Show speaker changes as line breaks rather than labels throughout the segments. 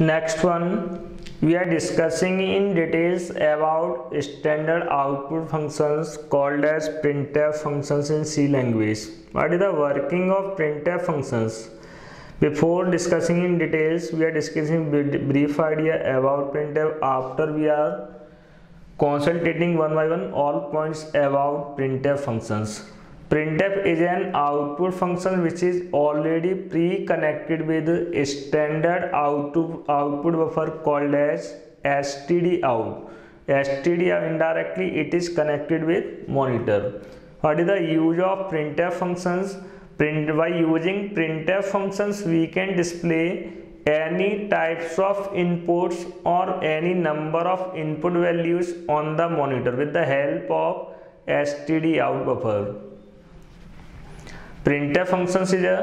next one we are discussing in details about standard output functions called as printf functions in c language. What is the working of printf functions? Before discussing in details we are discussing brief idea about printf after we are concentrating one by one all points about printf functions printf is an output function which is already pre-connected with a standard output, output buffer called as std stdout stdout indirectly it is connected with monitor. What is the use of printf functions? Print by using printf functions we can display any types of inputs or any number of input values on the monitor with the help of stdout buffer printf functions is a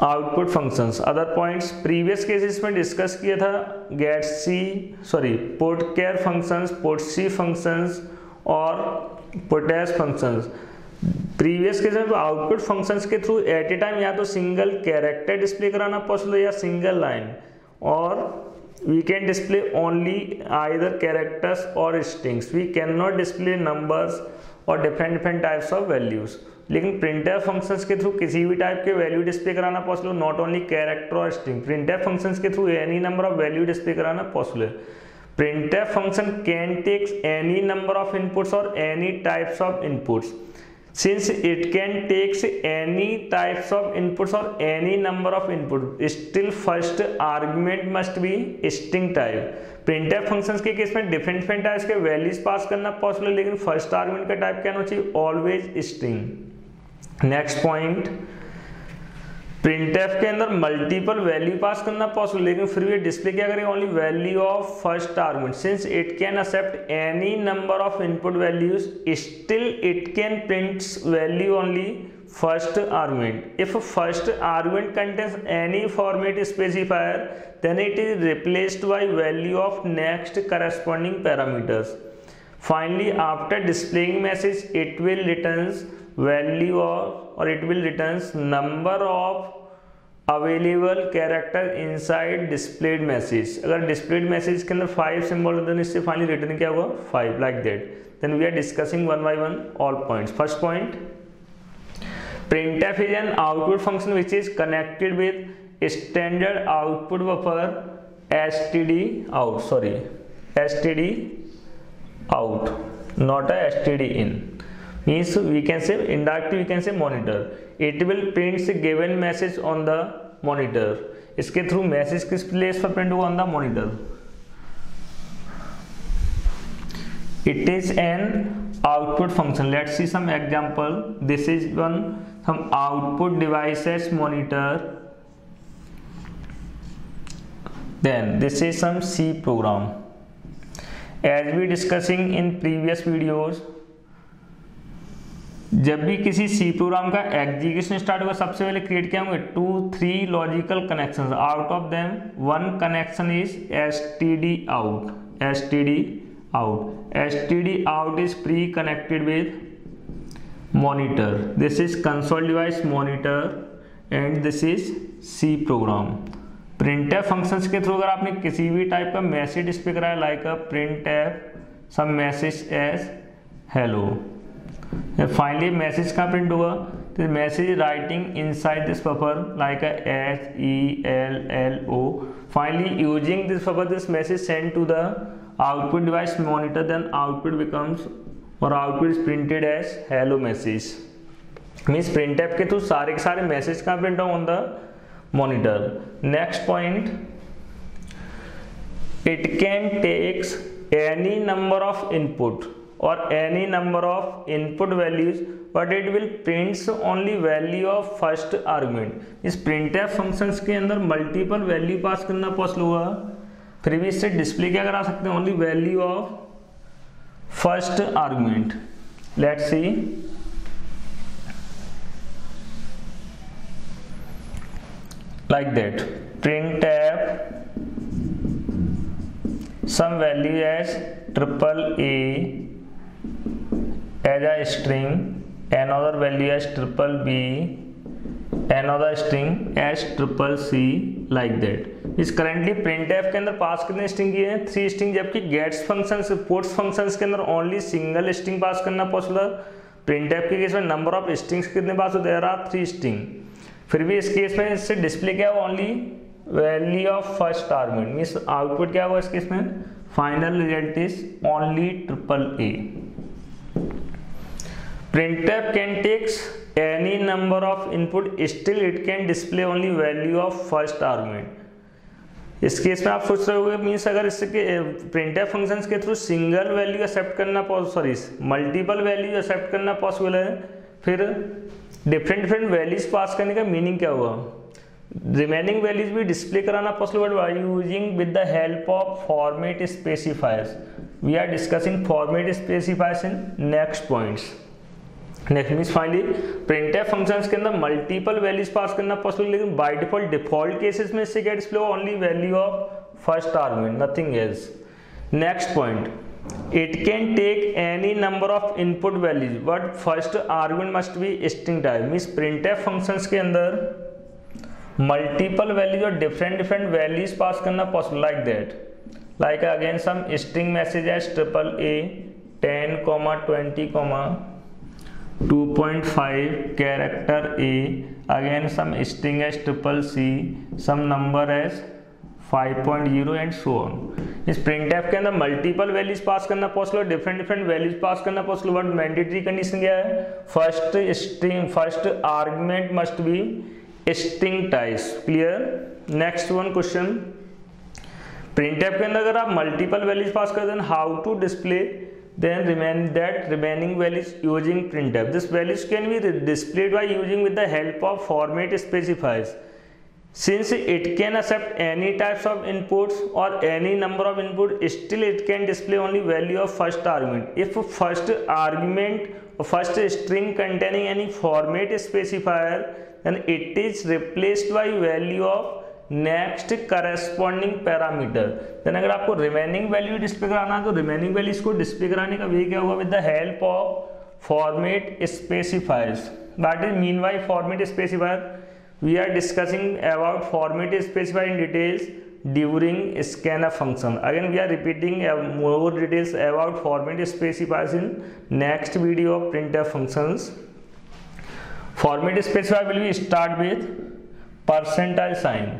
output functions other points previous cases में discuss किया था get C sorry put char functions put C functions और puts functions previous case में output functions के through at a time या तो single character display कराना possible या सिंगल लाइन और we can display only either characters और strings we can not display numbers और different different types of values लेकिन प्रिंटर फ़ंक्शंस के थ्रू किसी भी टाइप के वैल्यू डिस्प्ले कराना पॉसिबल नॉट ओनली कैरेक्टर और स्ट्रिंग प्रिंटर फ़ंक्शंस के through any number of value display कराना पॉसिबल है printf function can takes any number of inputs और any types of inputs since it can takes any types of inputs or any number of input still first argument must be string type printf functions के case में different different types के values pass करना possible लेकिन first argument का type क्या होना चाहिए? Always string next point print F के अंदर मल्टीपल वैल्यू पास करना पॉसिबल लेकिन फिर भी डिस्प्ले क्या करेगा? Only value of first argument since it can accept any number of input values still it can print value only first argument if first argument contains any format specifier then it is replaced by value of next corresponding parameters finally after displaying message it will return value of और it will return number of available character inside displayed message अगर displayed message के अंदर five symbol होते हैं इससे finally return क्या होगा five like that then we are discussing one by one all point first point print f is an output function which is connected with standard output buffer S T D out sorry S T D out not S T D in means we can say indirectly we can say monitor it will print the given message on the monitor इसके through message किस place पर print होगा on the monitor it is an output function let's see some example this is one some output devices monitor then this is some c program as we discussing in previous videos जब भी किसी C program का execution start होगा सबसे पहले create क्या होंगे two three logical connection out of them one connection is S T D out S T D D out is pre connected with monitor this is console device monitor and this is C program print f function के through अगर आपने किसी भी type का message display कराया like a print f some message as hello finally message का print होगा तो message writing inside this buffer like H E L L O finally using this buffer this message send to the output device monitor then output becomes और output is printed as hello message means print f के through सारे के सारे message का print on the monitor next point it can takes any number of input or any number of input values but it will prints only value of first argument इस printf functions के अंदर multiple value pass करना possible हुआ फिर भी इससे display क्या करा सकते हैं only value of first argument let's see like that printf some value as triple a as a string, another value as triple b, another string s triple c, like that. इस currently printf के अंदर pass कितने string किए हैं? Three string जबकि gets functions puts functions के अंदर only single string pass करना पॉसिबल printf के केस में नंबर ऑफ़ स्ट्रिंग्स कितने पास होते हैं? थ्री स्ट्रिंग फिर भी इस केस में इससे डिस्प्ले क्या हुआ? Only value of first argument means output क्या हुआ इस केस में? Final result is only triple A printf can takes any number of input, still it can display only value of first argument. इस case में आप सोच रहे होंगे मीन्स अगर इसके प्रिंटफ फ़ंक्शंस के थ्रू सिंगल वैल्यू एक्सेप्ट करना सॉरी मल्टीपल वैल्यू एक्सेप्ट करना पॉसिबल है, फिर डिफरेंट डिफरेंट वैल्यूज़ पास करने का मीनिंग क्या हुआ? रिमेनिंग वैल्यूज़ भी डिस्प्ले कराना possible by using with the help of format specifiers we are discussing format specifiers in next points next mean finally printf functions के अंदर मल्टीपल वैल्यूज़ पास करना possible लेकिन बाय डिफ़ॉल्ट डिफ़ॉल्ट केसेस में इससे क्या display only value of first argument nothing else next point it can take any number of input values but first argument must be string type means printf functions के अंदर multiple values और different different values pass करना possible like that like again some string message as triple A ten comma twenty comma 2.5 character a, again some string as triple c, some number as 5.0 and so on इस print F के अंदर multiple values pass करना possible है different different values pass करना possible but mandatory condition क्या है? First string first argument must be string types clear next one question print f के अंदर अगर आप मल्टीपल वैल्यूज़ पास कर दें how to display then remain that remaining values using printf. This values can be displayed by using with the help of format specifiers. Since it can accept any types of inputs or any number of input still it can display only value of first argument. If first argument or first string containing any format specifier then it is replaced by value of next corresponding parameter then अगर आपको remaining value display कराना है तो remaining value इसको display कराने का way क्या होगा with the help of format specifiers that is mean why format specifier we are discussing about format specifier in details during scan function again we are repeating more details about format specifiers in next video of print functions format specifier will be start with percentage sign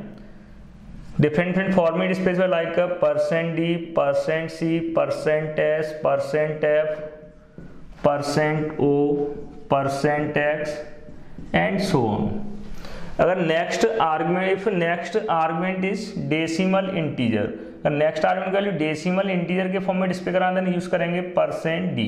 different different format specified like a percent d percent c percent s percent f percent o percent x and so on अगर next argument if next argument is decimal integer अगर next argument value decimal integer के form में display कराना use करेंगे percent d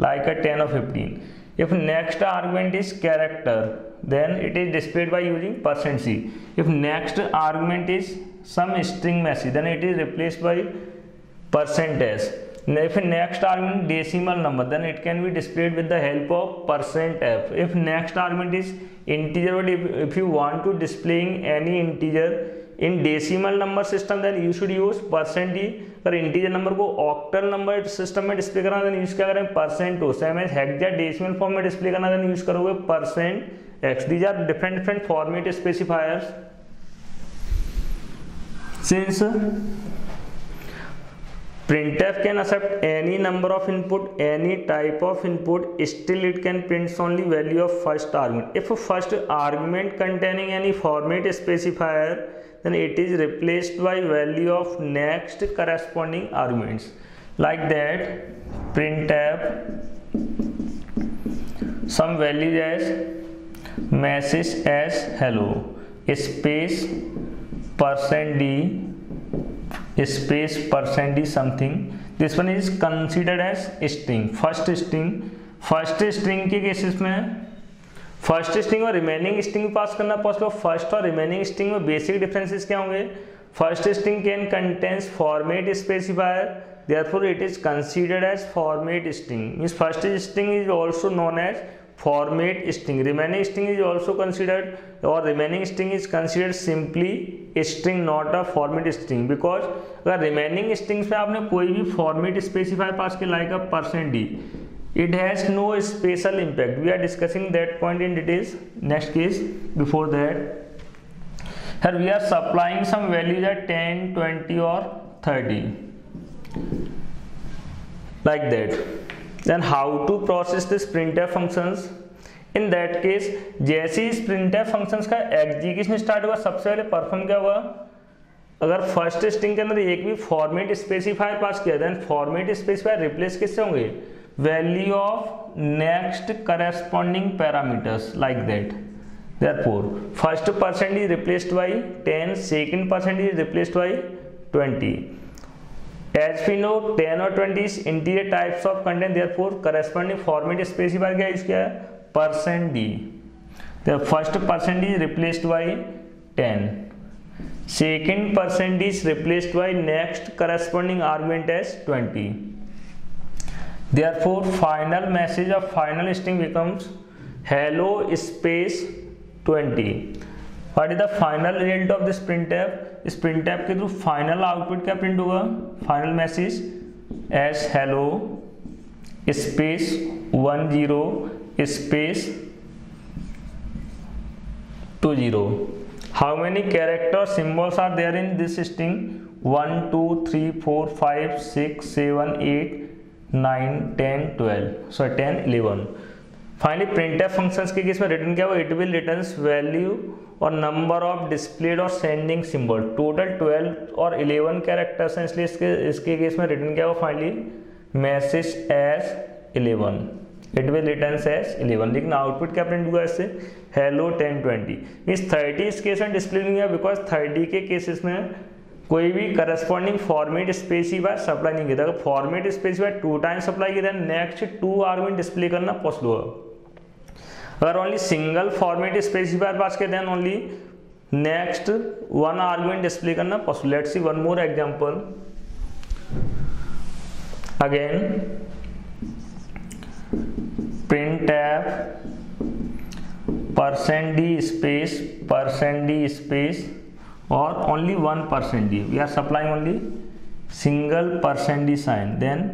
like a ten और fifteen if next argument is character then it is displayed by using percent %c. If next argument is some string message then it is replaced by percent %s if next argument is decimal number then it can be displayed with the help of percent %f. If next argument is integer if, if you want to displaying any integer in decimal number system then you should use percent d अगर integer number को octal number system में display करना then use क्या करेंगे percent o same as hexadecimal form में display करना then use करोगे percent x these are different different format specifiers since printf can accept any number of input, any type of input, still it can print only value of first argument. If first argument containing any format specifier then it is replaced by value of next corresponding arguments like that printf some value as message as hello space percent d space percent d something this one is considered as string first string first string के cases में first string और remaining string pass करना possible. First और remaining string में basic differences क्या होंगे? First string can contains format specifier therefore it is considered as format string mean first string is also known as format string remaining string is also considered और remaining string is considered simply string not a format string because अगर remaining strings में आपने कोई भी format specifier pass किया like a percent d it has no special impact we are discussing that point in details next case before that here we are supplying some values at ten twenty और thirty like that then how to process this print function in that case जैसे इस print functions का execution start हुआ, सबसे पहले perform क्या हुआ? अगर फ़र्स्ट स्ट्रिंग के अंदर एक भी फॉर्मेट स्पेसिफायर पास किया देन फॉर्मेट स्पेसिफायर रिप्लेस किससे होंगे? value of next corresponding parameters like that therefore first percent is replaced by 10 second percent is replaced by 20 as we know 10 or 20 is integer types of content therefore corresponding format specifier क्या इसका percent d the first percent is replaced by 10 second percent is replaced by next corresponding argument as 20 therefore final message of final string becomes hello space 20 what is the final result of this printf इस printf के through final output क्या print होगा final message as hello space 10 space 20 how many character symbols are there in this string 1 2 3 4 5 6 7 8 9 10 12 so 10 11 finally printf functions के case में return क्या? हुआ it will return value और number of displayed और sending symbol total 12 और 11 characters हैं, इसलिए इसके इसके केस में रिटर्न क्या? हुआ finally message as 11 it will return as 11 लेकिन आउटपुट क्या प्रिंट हुआ इससे? हेलो 1020 मीन्स 30 इस केस में डिस्प्ले नहीं हुआ बिकॉज़ 30 के केसेस में कोई भी करस्पॉन्डिंग फॉर्मेट स्पेसिफायर सप्लाई नहीं किया अगर format specifier two time supply किया नेक्स्ट टू आर्गुमेंट डिस्प्ले करना पॉसिबल होगा। अगर only single format specifier pass के then only next one argument display करना possible let's see one more example again printf percent d space, percent d space और only one percent d we are supplying only single percent d sign then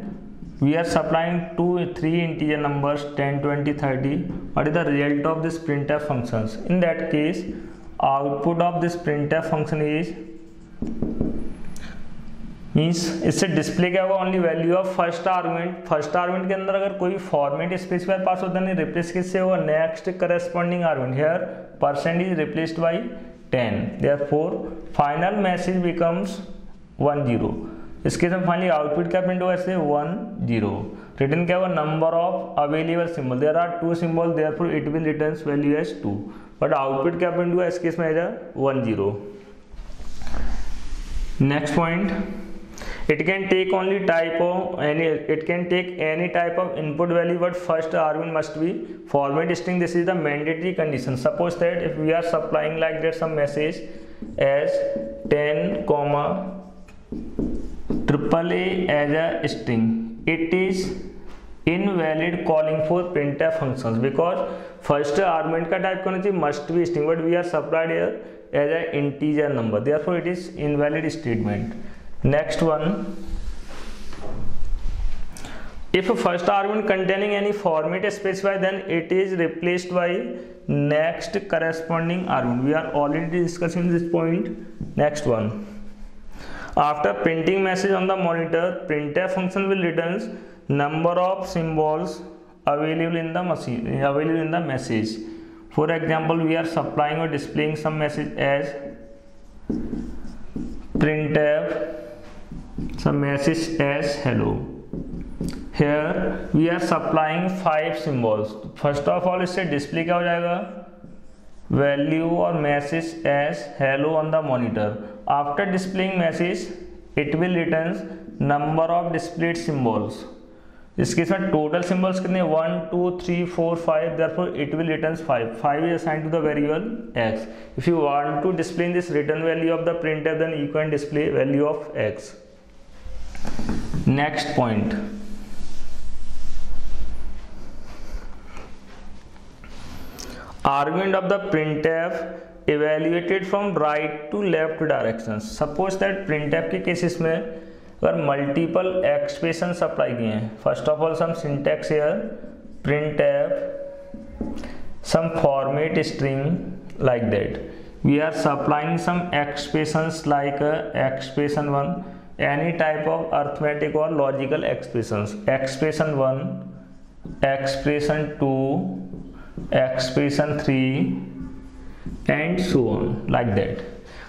we are supplying two three integer numbers ten twenty thirty what is the result of this printer function in that case output of this printer function is means इससे display क्या होगा only value of first argument first argument के अंदर अगर कोई format specified pass होता है replace किससे होगा? Next corresponding argument here percent is replaced by ten therefore final message becomes one zero इसके साथ फाइनली आउटपुट क्या प्रिंट होगा इससे वन ज़ीरो रिटर्न क्या हुआ? Number of available symbol there are two symbol therefore it will return value as two but output क्या print हुआ इसके इसमें one zero next point it can take only type of any it can take any type of input value but first argument must be format string this is the mandatory condition suppose that if we are supplying like that some message as 10 comma triple a as a string it is invalid calling for printf functions because first argument का type करना चाहिए must be string but we are supplied here as a integer number therefore it is invalid statement next one. If a first argument containing any format is specified then it is replaced by next corresponding argument. We are already discussing this point. Next one. After printing message on the monitor printf function will returns number of symbols available in the machine available in the message. For example we are supplying or displaying some message as printf some message as hello here we are supplying five symbols first of all इससे display क्या हो जाएगा value और message as hello on the monitor after displaying message it will returns number of displayed symbols इसके इसमें total symbols कितने one two three four five therefore it will returns five five is assign to the variable x if you want to display in this return value of the printer then you can display value of x next point. Argument of the printf evaluated from right to left directions suppose that printf के cases में अगर multiple expression apply किए हैं। First of all some syntax are print f some format string like that we are supplying some expressions like expression one any type of arithmetic और logical expressions expression one expression two expression three and so on like that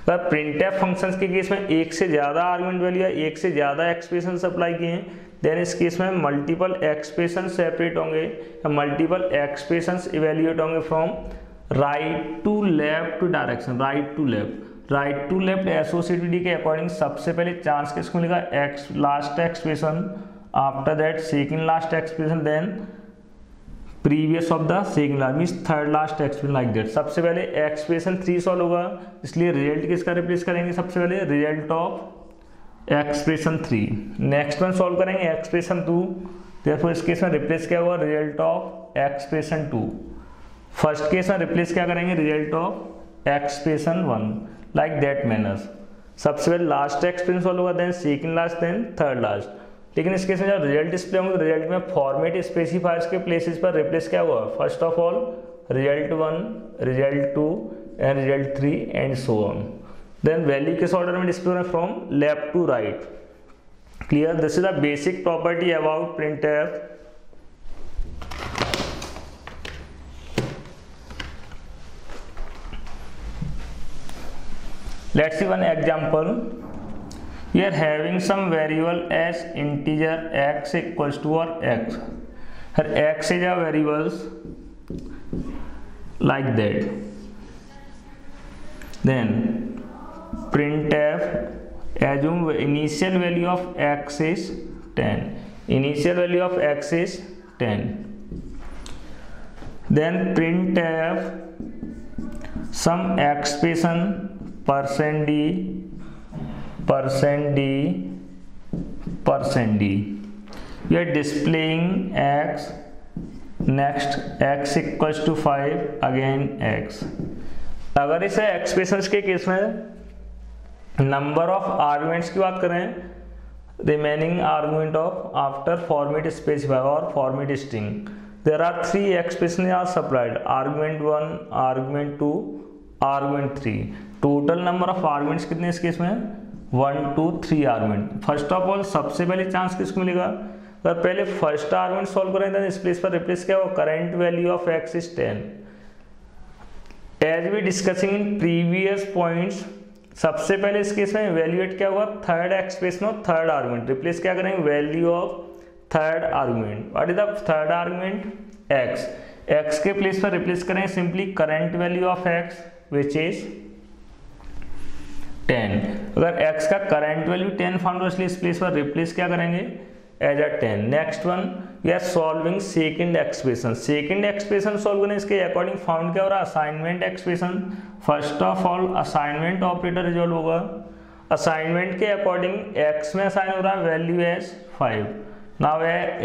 अगर print f function के case में एक से ज़्यादा argument value या एक से ज़्यादा एक्सप्रेशन अप्लाई किए हैं देन इस केस में मल्टीपल एक्सप्रेशन सेपरेट होंगे, या मल्टीपल एक्सप्रेशन इवेल्युएट होंगे from right to left direction right to left right to left associativity के अकॉर्डिंग सबसे पहले चांस किसको मिलेगा? X last expression after that second last expression then previous of the second last mean third last expression like that सबसे पहले expression three solve होगा, इसलिए result किसका रिप्लेस करेंगे सबसे पहले? Result of expression three next one solve करेंगे expression two देखो इस केस में रिप्लेस क्या हुआ? Result of expression two first case में रिप्लेस क्या करेंगे? Result of expression one like that manners सबसे पहले लास्ट एक्सप्रेशन सॉल्व होगा then second last then third last लेकिन इस केस में जब रिज़ल्ट डिस्प्ले होंगे तो रिज़ल्ट में फॉर्मेट स्पेसिफायर्स के प्लेसेस पर रिप्लेस क्या हुआ? First of all result one result two and result three and so on then value किस ऑर्डर में डिस्प्ले हो रहे from left to right clear this is the basic property about print let's see one example. We are having some variable as integer x equals to or x. Here x is a variables like that. Then printf assume initial value of x is 10 initial value of x is 10 then printf some expression percent d percent d d. We are displaying x, next x equals to 5 again x. अगर इसे expression के case में number of arguments की बात करें remaining argument of after format specify और format string there are three expression are supplied argument one argument two argument three. Total number of arguments कितने इस केस में? One two three argument first of all सबसे पहले chance किसको मिलेगा? अगर पहले फ़र्स्ट आर्गुमेंट सॉल्व करें तो इस प्लेस पर रिप्लेस क्या हो current value of x is ten as we discussing in previous points सबसे पहले इस केस में वैल्यूएट क्या हुआ third expression of third argument replace क्या करेंगे? Value of third argument what is the third argument x x के place पर रिप्लेस करें simply current value of x which is ten अगर x का करंट वैल्यू टेन फाउंड हो, इसलिए इस प्लेस पर रिप्लेस क्या करेंगे? As a ten next one we are solving second expression second expression solve करें इसके अकॉर्डिंग फाउंड क्या हो रहा? है assignment expression first of all assignment operator resolve होगा। असाइनमेंट के अकॉर्डिंग x में असाइन हो रहा है value as five now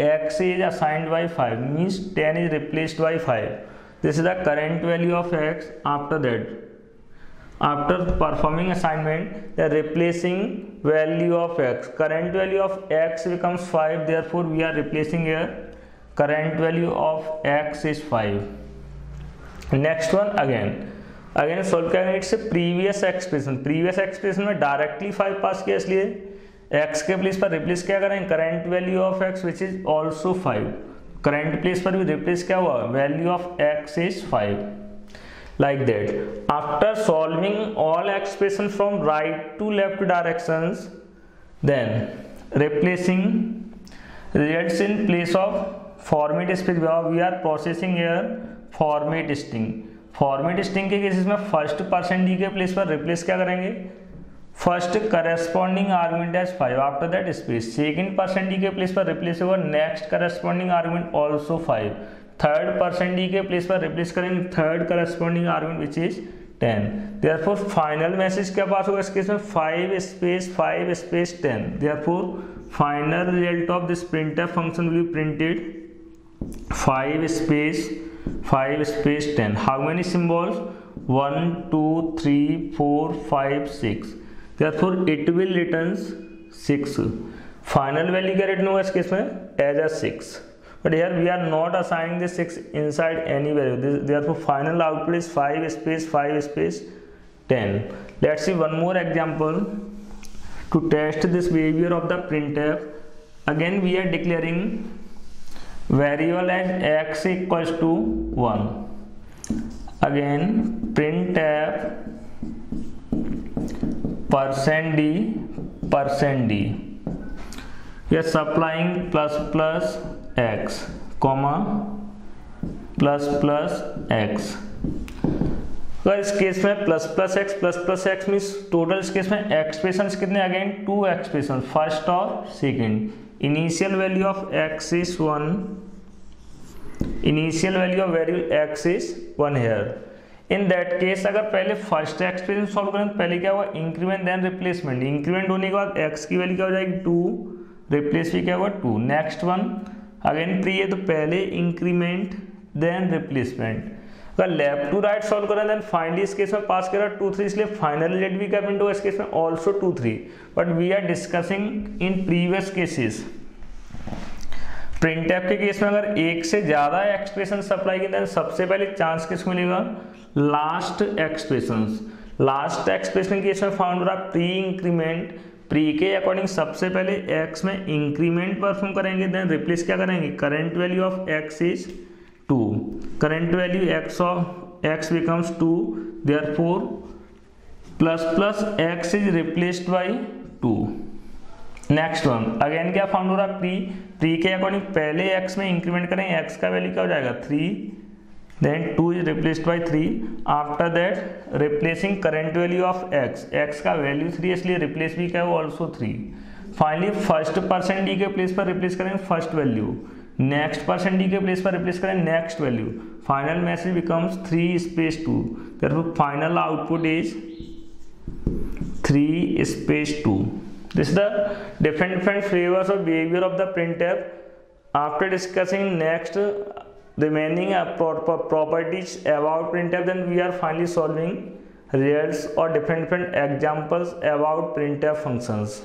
x is assigned by five means ten is replaced by five this is the current value of x after that after performing assignment replacing value of x current value of x becomes five therefore we are replacing here current value of x is five next one again again solve क्या करेंगे it's previous expression previous expression में directly five pass किया, इसलिए x के place पर replace क्या करें? Current value of x which is also five current place पर भी रिप्लेस क्या हुआ? Value of x is five like that after solving all expression from right to left direction then replacing result in place of format space we are processing here format string format string के cases में first percent D के place पर replace क्या करेंगे? First corresponding argument as five after that space second percent d के place पर replace होगा. Next corresponding argument also five third percent d के प्लेस पर रिप्लेस करेंगे. Third corresponding argument which is ten therefore final message क्या pass होगा इस case में five space five space ten therefore final result of this printer function will be printed five space five space ten how many symbols one two three four five six therefore it will returns six final value क्या return हुआ इस case में as a six but here we are not assigning the 6 inside any value this, therefore final output is 5 space 5 space 10 let's see one more example to test this behavior of the printf again we are declaring variable as x equals to 1 again printf d, percent d. We are supplying plus plus x comma plus plus x अगर इस case में plus plus x plus plus x means total इस case में expression कितने again two expression first और second initial value of x is one initial value of value x is one here in that case अगर पहले first expression solve करें तो पहले क्या हुआ? इंक्रीमेंट देन रिप्लेसमेंट इंक्रीमेंट होने के बाद एक्स की वैल्यू क्या हो जाएगी? टू रिप्लेस भी क्या हुआ? Two next one again pre है तो पहले इंक्रीमेंट देन रिप्लेसमेंट अगर लेफ़्ट टू राइट सॉल्व करें देन फाइनली इस केस में पास करा टू थ्री इसलिए फाइनल लेट भी क्या प्रिंट होगा इस केस में also two three but we are discussing in previous cases print के केस में अगर एक से ज़्यादा एक्सप्रेशन सप्लाई की सबसे पहले चांस किस मिलेगा? Last expression last expression case में फाउंड रहा प्री इंक्रीमेंट प्री के अकॉर्डिंग सबसे पहले एक्स में इंक्रीमेंट परफॉर्म करेंगे देन रिप्लेस क्या करेंगे? Current value of x is two current value x of x becomes two therefore plus plus x is replaced by two next one again क्या found हो रहा? Pre pre के according पहले x में increment करें x का value क्या हो जाएगा? Three then 2 is replaced by 3 after that, replacing current value of x x का वैल्यू थ्री इसलिए रिप्लेस भी क्या है वो also three finally first percent d के प्लेस पर रिप्लेस करेंगे first value next percent d के प्लेस पर रिप्लेस करें next value final message becomes three space 2 therefore final output is 3 space 2 this is the different different flavors of behavior of the printf after discussing next remaining properties about printf then we are finally solving results or different different examples about printf functions